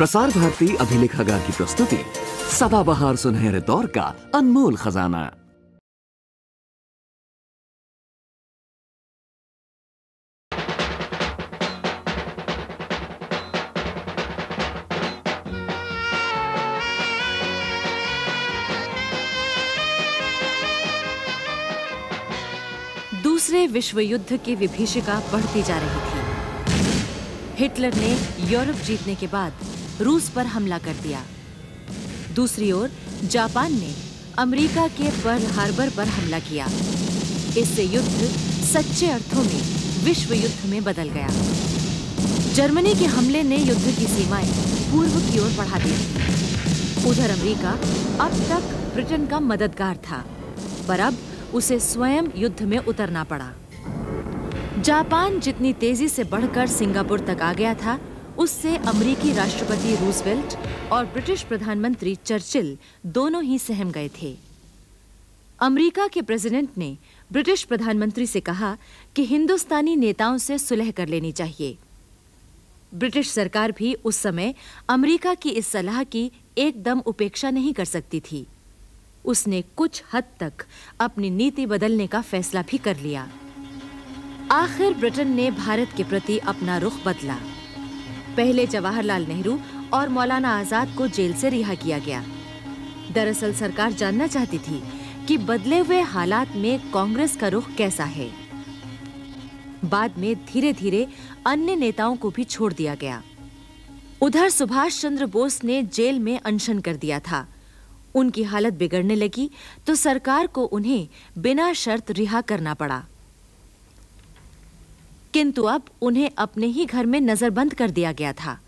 प्रसार भारती अभिलेखागार की प्रस्तुति, सदाबहार सुनहरे दौर का अनमोल खजाना। दूसरे विश्व युद्ध की विभीषिका बढ़ती जा रही थी। हिटलर ने यूरोप जीतने के बाद रूस पर हमला कर दिया। दूसरी ओर, जापान ने अमेरिका के पर्ल हार्बर पर हमला किया। इससे युद्ध सच्चे अर्थों में, विश्व युद्ध में बदल गया। जर्मनी के हमले ने युद्ध की सीमाएँ पूर्व की ओर बढ़ा दी। उधर अमेरिका अब तक ब्रिटेन का मददगार था, पर अब उसे स्वयं युद्ध में उतरना पड़ा। जापान जितनी तेज़ी से बढ़कर सिंगापुर तक आ गया था उससे अमेरिकी राष्ट्रपति रूजवेल्ट और ब्रिटिश प्रधानमंत्री चर्चिल दोनों ही सहम गए थे। अमेरिका के प्रेसिडेंट ने ब्रिटिश प्रधानमंत्री से कहा कि हिंदुस्तानी नेताओं से सुलह कर लेनी चाहिए। ब्रिटिश सरकार भी उस समय अमेरिका की इस सलाह की एकदम उपेक्षा नहीं कर सकती थी। उसने कुछ हद तक अपनी नीति बदलने का फैसला भी कर लिया। आखिर ब्रिटेन ने भारत के प्रति अपना रुख बदला। पहले जवाहरलाल नेहरू और मौलाना आज़ाद को जेल से रिहा किया गया। दरअसल सरकार जानना चाहती थी कि बदले हुए हालात में कांग्रेस का रुख कैसा है। बाद में धीरे धीरे अन्य नेताओं को भी छोड़ दिया गया। उधर सुभाष चंद्र बोस ने जेल में अनशन कर दिया था। उनकी हालत बिगड़ने लगी तो सरकार को उन्हें बिना शर्त रिहा करना पड़ा। किंतु अब उन्हें अपने ही घर में नजरबंद कर दिया गया था।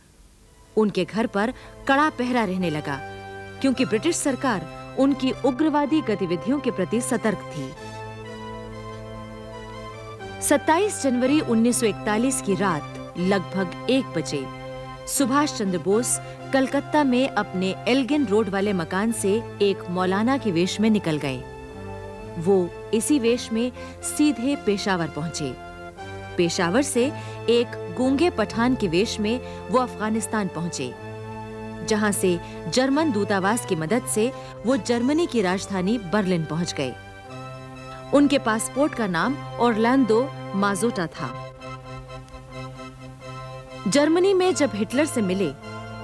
उनके घर पर कड़ा पहरा रहने लगा, क्योंकि ब्रिटिश सरकार उनकी उग्रवादी गतिविधियों के प्रति सतर्क थी। 27 जनवरी 1941 की रात, लगभग एक बजे, सुभाष चंद्र बोस कलकत्ता में अपने एल्गिन रोड वाले मकान से एक मौलाना के वेश में निकल गए। वो इसी वेश में सीधे पेशावर पहुँचे। पेशावर से एक गूँगे पठान के वेश में वो अफ़गानिस्तान पहुँचे, जहाँ से जर्मन दूतावास की मदद से वो जर्मनी की राजधानी बर्लिन पहुँच गए। उनके पासपोर्ट का नाम ओरलैंडो माजोटा था। जर्मनी में जब हिटलर से मिले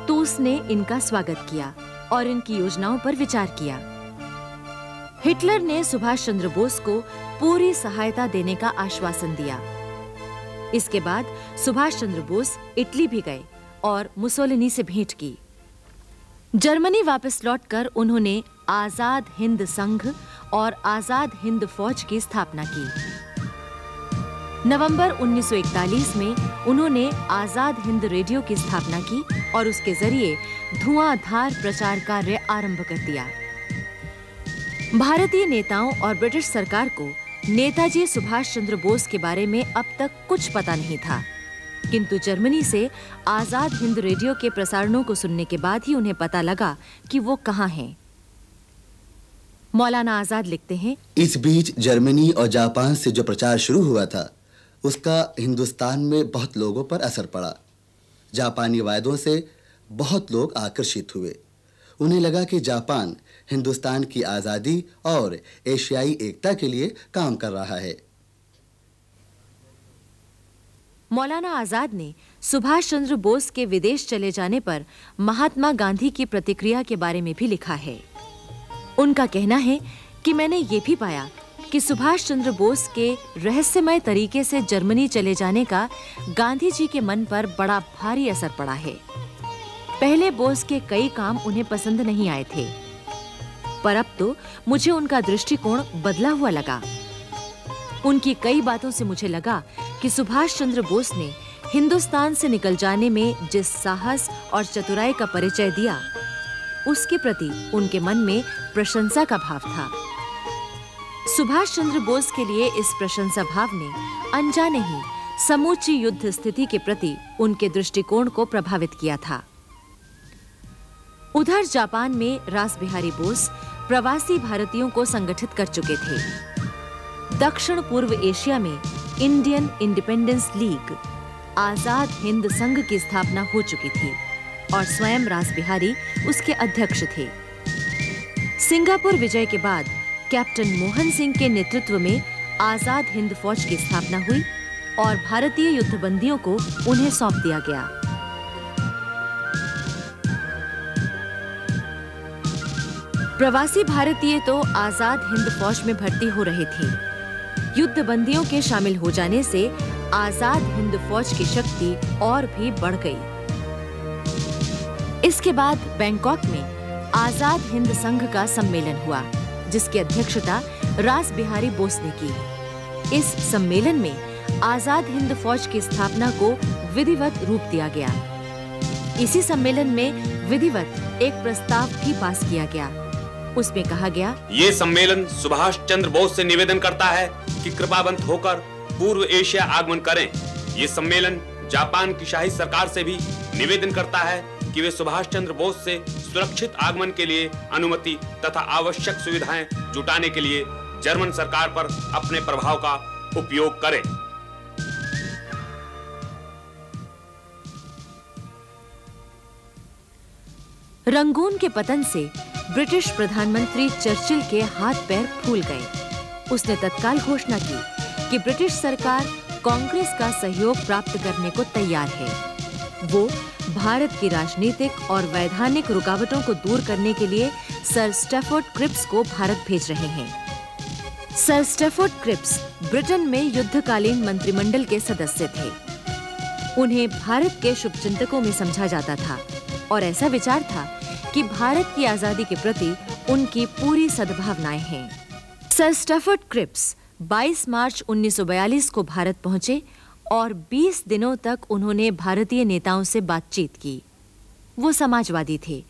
तो उसने इनका स्वागत किया और इनकी योजनाओं पर विचार किया। हिटलर ने सुभाष चंद्र बोस को पूरी सहायता देने का आश्वासन दिया। इसके बाद सुभाष चंद्र बोस इटली भी गए और मुसोलिनी से भेंट की। जर्मनी वापस लौटकर उन्होंने आज़ाद हिंद संघ और आज़ाद हिंद फौज की स्थापना की। नवंबर 1941 में उन्होंने आज़ाद हिंद रेडियो की स्थापना की और उसके ज़रिए धुआंधार प्रचार कार्य आरंभ कर दिया। भारतीय नेताओं और ब्रिटिश सरकार को नेताजी सुभाष चंद्र बोस के बारे में अब तक कुछ पता नहीं था। किंतु जर्मनी से आज़ाद हिंद रेडियो के प्रसारणों को सुनने के बाद ही उन्हें पता लगा कि वो कहाँ हैं। मौलाना आज़ाद लिखते हैं, इस बीच जर्मनी और जापान से जो प्रचार शुरू हुआ था, उसका हिंदुस्तान में बहुत लोगों पर असर पड़ा। जापानी वायदों से बहुत लोग आकर्षित हुए। उन्हें लगा कि जापान हिंदुस्तान की आज़ादी और एशियाई एकता के लिए काम कर रहा है। मौलाना आज़ाद ने सुभाष चंद्र बोस के विदेश चले जाने पर महात्मा गांधी की प्रतिक्रिया के बारे में भी लिखा है। उनका कहना है कि मैंने ये भी पाया कि सुभाष चंद्र बोस के रहस्यमय तरीके से जर्मनी चले जाने का गांधी जी के मन पर बड़ा भारी असर पड़ा है। पहले बोस के कई काम उन्हें पसंद नहीं आए थे। पर अब तो मुझे उनका दृष्टिकोण बदला हुआ लगा। उनकी कई बातों से मुझे लगा कि सुभाष चंद्र बोस ने हिंदुस्तान से निकल जाने में जिस साहस और चतुराई का परिचय दिया, उसके प्रति उनके मन में प्रशंसा का भाव था। सुभाष चंद्र बोस के लिए इस प्रशंसा भाव ने अनजाने ही समूची युद्ध स्थिति के प्रति उनके दृष्टिकोण को प्रभावित किया था। उधर जापान में रास बिहारी बोस प्रवासी भारतीयों को संगठित कर चुके थे। दक्षिण पूर्व एशिया में Indian Independence League, Azad Hind Sangh की स्थापना हो चुकी थी और स्वयं रास बिहारी उसके अध्यक्ष थे। सिंगापुर विजय के बाद कैप्टन मोहन सिंह के नेतृत्व में आज़ाद हिंद फौज की स्थापना हुई और भारतीय युद्धबंदियों को उन्हें सौंप दिया गया। प्रवासी भारतीय तो आज़ाद हिंद फौज में भर्ती हो रहे थे। युद्ध बंदियों के शामिल हो जाने से आज़ाद हिंद फौज की शक्ति और भी बढ़ गई। इसके बाद बैंकॉक में आज़ाद हिंद संघ का सम्मेलन हुआ, जिसकी अध्यक्षता रास बिहारी बोस ने की। इस सम्मेलन में आज़ाद हिंद फौज की स्थापना को विधिवत रूप दिया गया। इसी सम्मेलन में विधिवत एक प्रस्ताव भी पास किया गया। उसमें कहा गया ये सम्मेलन सुभाष चंद्र बोस से निवेदन करता है कि कृपावंत होकर पूर्व एशिया आगमन करें। ये सम्मेलन जापान की शाही सरकार से भी निवेदन करता है कि वे सुभाष चंद्र बोस से सुरक्षित आगमन के लिए अनुमति तथा आवश्यक सुविधाएँ जुटाने के लिए जर्मन सरकार पर अपने प्रभाव का उपयोग करें। रंगून के पतन से ब्रिटिश प्रधानमंत्री चर्चिल के हाथ पैर फूल गए। उसने तत्काल घोषणा की कि ब्रिटिश सरकार कांग्रेस का सहयोग प्राप्त करने को तैयार है। वो भारत की राजनीतिक और वैधानिक रुकावटों को दूर करने के लिए सर स्टेफोर्ड क्रिप्स को भारत भेज रहे हैं। सर स्टेफोर्ड क्रिप्स ब्रिटेन में युद्धकालीन मंत्रिमंडल के सदस्य थे। उन्हें भारत के शुभचिंतकों में समझा जाता था और ऐसा विचार था कि भारत की आज़ादी के प्रति उनकी पूरी सद्भावनाएँ हैं। सर स्टफर्ड क्रिप्स 22 मार्च 1942 को भारत पहुँचे और 20 दिनों तक उन्होंने भारतीय नेताओं से बातचीत की। वो समाजवादी थे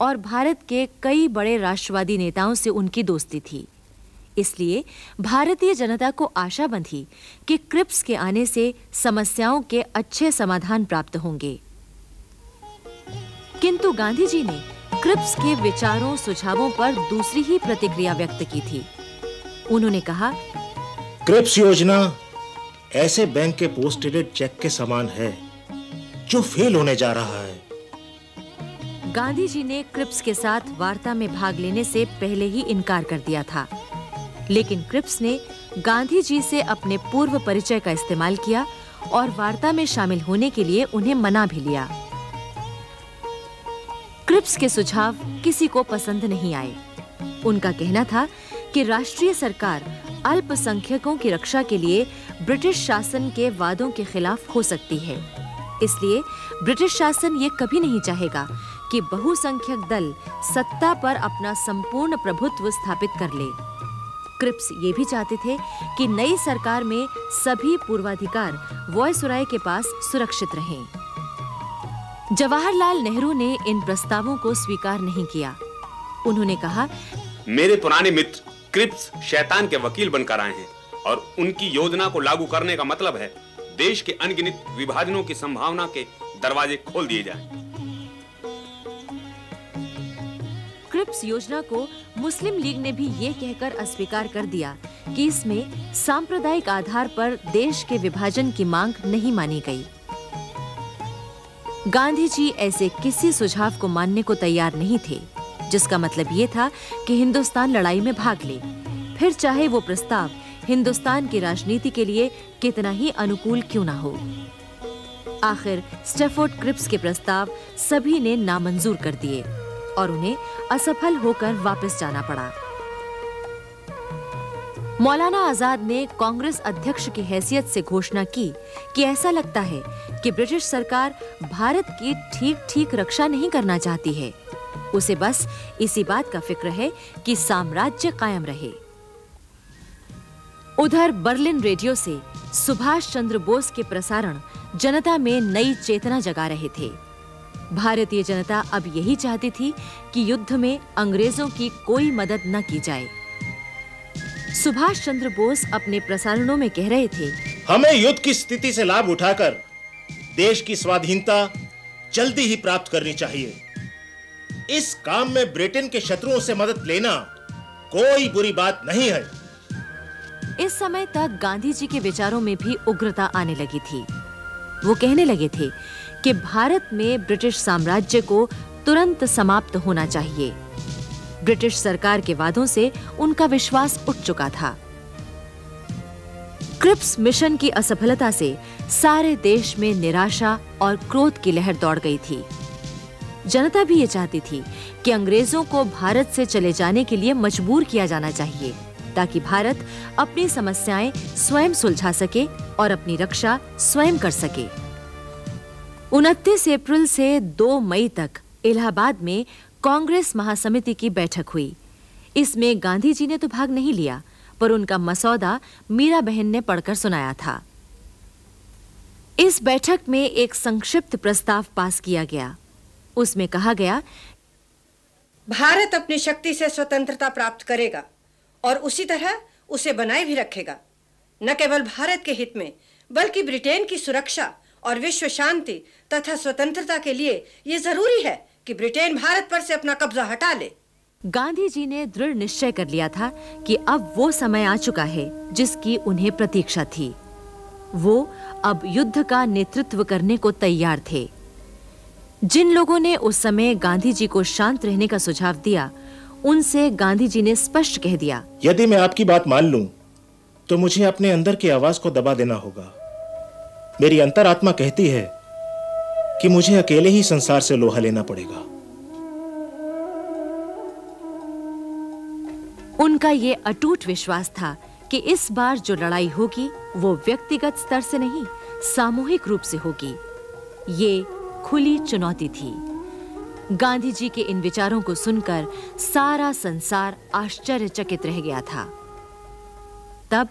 और भारत के कई बड़े राष्ट्रवादी नेताओं से उनकी दोस्ती थी। इसलिए भारतीय जनता को आशा बंधी कि क्रिप्स के आने से समस्याओं के अच्छे समाधान प्राप्त होंगे। किंतु गांधी जी ने क्रिप्स के विचारों सुझावों पर दूसरी ही प्रतिक्रिया व्यक्त की थी। उन्होंने कहा क्रिप्स योजना ऐसे बैंक के पोस्टेड चेक के समान है जो फेल होने जा रहा है। गांधी जी ने क्रिप्स के साथ वार्ता में भाग लेने से पहले ही इनकार कर दिया था। लेकिन क्रिप्स ने गांधी जी से अपने पूर्व परिचय का इस्तेमाल किया और वार्ता में शामिल होने के लिए उन्हें मना भी लिया। क्रिप्स के सुझाव किसी को पसंद नहीं आए। उनका कहना था कि राष्ट्रीय सरकार अल्पसंख्यकों की रक्षा के लिए ब्रिटिश शासन के वादों के खिलाफ हो सकती है। इसलिए ब्रिटिश शासन ये कभी नहीं चाहेगा कि बहुसंख्यक दल सत्ता पर अपना संपूर्ण प्रभुत्व स्थापित कर ले। क्रिप्स ये भी चाहते थे कि नई सरकार में सभी पूर्वाधिकार वॉयसराय के पास सुरक्षित रहें। जवाहरलाल नेहरू ने इन प्रस्तावों को स्वीकार नहीं किया उन्होंने कहा मेरे पुराने मित्र क्रिप्स शैतान के वकील बनकर आए हैं और उनकी योजना को लागू करने का मतलब है देश के अनगिनत विभाजनों की संभावना के दरवाजे खोल दिए जाएँ। क्रिप्स योजना को मुस्लिम लीग ने भी ये कहकर अस्वीकार कर दिया कि इसमें सांप्रदायिक आधार पर देश के विभाजन की मांग नहीं मानी गई गांधी जी ऐसे किसी सुझाव को मानने को तैयार नहीं थे, जिसका मतलब ये था कि हिंदुस्तान लड़ाई में भाग ले। फिर चाहे वो प्रस्ताव हिंदुस्तान की राजनीति के लिए कितना ही अनुकूल क्यों ना हो। आखिर स्टेफोर्ड क्रिप्स के प्रस्ताव सभी ने नामंजूर कर दिए और उन्हें असफल होकर वापस जाना पड़ा। मौलाना आज़ाद ने कांग्रेस अध्यक्ष की हैसियत से घोषणा की कि ऐसा लगता है कि ब्रिटिश सरकार भारत की ठीक ठीक रक्षा नहीं करना चाहती है। उसे बस इसी बात का फ़िक्र है कि साम्राज्य कायम रहे। उधर बर्लिन रेडियो से सुभाष चंद्र बोस के प्रसारण जनता में नई चेतना जगा रहे थे। भारतीय जनता अब यही चाहती थी कि युद्ध में अंग्रेज़ों की कोई मदद न की जाए। सुभाष चंद्र बोस अपने प्रसारणों में कह रहे थे हमें युद्ध की स्थिति से लाभ उठाकर देश की स्वाधीनता जल्दी ही प्राप्त करनी चाहिए। इस काम में ब्रिटेन के शत्रुओं से मदद लेना कोई बुरी बात नहीं है। इस समय तक गांधी जी के विचारों में भी उग्रता आने लगी थी। वो कहने लगे थे कि भारत में ब्रिटिश साम्राज्य को तुरंत समाप्त होना चाहिए। ब्रिटिश सरकार के वादों से उनका विश्वास उठ चुका था। क्रिप्स मिशन की असफलता से सारे देश में निराशा और क्रोध की लहर दौड़ गई थी। जनता भी ये चाहती थी कि अंग्रेज़ों को भारत से चले जाने के लिए मजबूर किया जाना चाहिए, ताकि भारत अपनी समस्याएँ स्वयं सुलझा सके और अपनी रक्षा स्वयं कर सके। 29 अप्रैल से 2 मई तक इलाहाबाद में कांग्रेस महासमिति की बैठक हुई। इसमें गांधी जी ने तो भाग नहीं लिया, पर उनका मसौदा मीरा बहन ने पढ़कर सुनाया था। इस बैठक में एक संक्षिप्त प्रस्ताव पास किया गया। उसमें कहा गया, भारत अपनी शक्ति से स्वतंत्रता प्राप्त करेगा और उसी तरह उसे बनाए भी रखेगा। न केवल भारत के हित में, बल्कि ब्रिटेन की सुरक्षा और विश्व शांति तथा स्वतंत्रता के लिए यह ज़रूरी है कि ब्रिटेन भारत पर से अपना कब्जा हटा ले। गांधी जी ने दृढ़ निश्चय कर लिया था कि अब वो समय आ चुका है जिसकी उन्हें प्रतीक्षा थी। वो अब युद्ध का नेतृत्व करने को तैयार थे। जिन लोगों ने उस समय गांधी जी को शांत रहने का सुझाव दिया उनसे गांधी जी ने स्पष्ट कह दिया यदि मैं आपकी बात मान लूँ तो मुझे अपने अंदर की आवाज़ को दबा देना होगा। मेरी अंतरात्मा कहती है कि मुझे अकेले ही संसार से लोहा लेना पड़ेगा। उनका ये अटूट विश्वास था कि इस बार जो लड़ाई होगी, वो व्यक्तिगत स्तर से नहीं, सामूहिक रूप से होगी। ये खुली चुनौती थी। गांधी जी के इन विचारों को सुनकर सारा संसार आश्चर्यचकित रह गया था। तब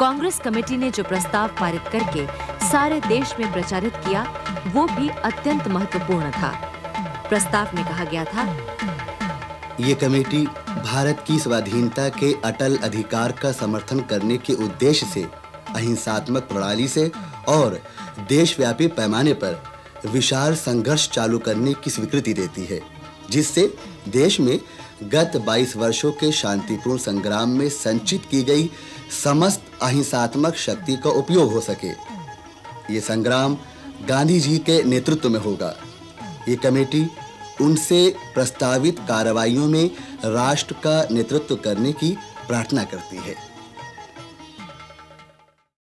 कांग्रेस कमेटी ने जो प्रस्ताव पारित करके सारे देश में प्रचारित किया, वो भी अत्यंत महत्वपूर्ण था। प्रस्ताव में कहा गया था, ये कमेटी भारत की स्वाधीनता के अटल अधिकार का समर्थन करने के उद्देश्य से, अहिंसात्मक प्रणाली से और देशव्यापी पैमाने पर विशाल संघर्ष चालू करने की स्वीकृति देती है। जिससे देश में गत 22 वर्षों के शांतिपूर्ण संग्राम में संचित की गई समस्त अहिंसात्मक शक्ति का उपयोग हो सके। ये संग्राम गांधी जी के नेतृत्व में होगा। ये कमेटी उनसे प्रस्तावित कार्रवाइयों में राष्ट्र का नेतृत्व करने की प्रार्थना करती है।